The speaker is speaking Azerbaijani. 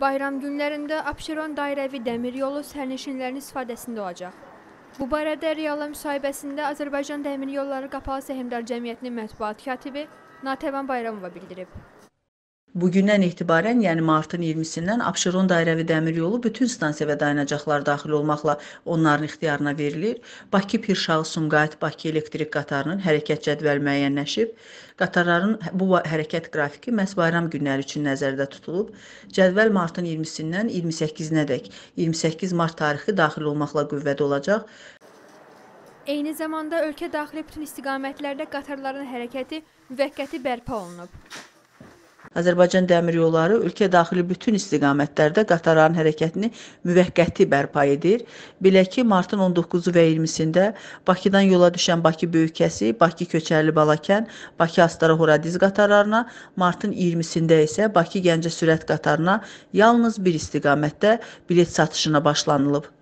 Bayram günlərində Abşeron dairəvi dəmir yolu sərnişinlərin istifadəsində olacaq. Bu barədə Reala müsahibəsində Azərbaycan Dəmir Yolları Qapalı Səhmdar Cəmiyyətinin mətbuat katibi Natəvan Bayramova bildirib. Bugündən etibarən, yəni martın 20-sindən Abşeron dairəvi dəmir yolu bütün stansiya və dayanacaqlar daxil olmaqla onların ixtiyarına verilir. Bakı Pirşağı Sumqayıt Bakı elektrik qatarının hərəkət cədvəli müəyyənləşib. Qatarların bu hərəkət qrafiki məhz bayram günləri üçün nəzərdə tutulub. Cədvəl martın 20-sindən 28-nədək 28 mart tarixi daxil olmaqla qüvvədə olacaq. Eyni zamanda ölkə daxili bütün istiqamətlərdə qatarların hərəkəti müvəqqəti bərpa olunub. Azərbaycan Dəmir Yolları ölkə daxili bütün istiqamətlərdə qatarların hərəkətini müvəqqəti bərpa edir. Belə ki, martın 19-u və 20-sində Bakıdan yola düşən Bakı Böyükəsi, Bakı Köçərli Balakən, Bakı Astara Horadiz qatarlarına, martın 20-sində isə Bakı Gəncə sürət qatarına yalnız bir istiqamətdə bilet satışına başlanılıb.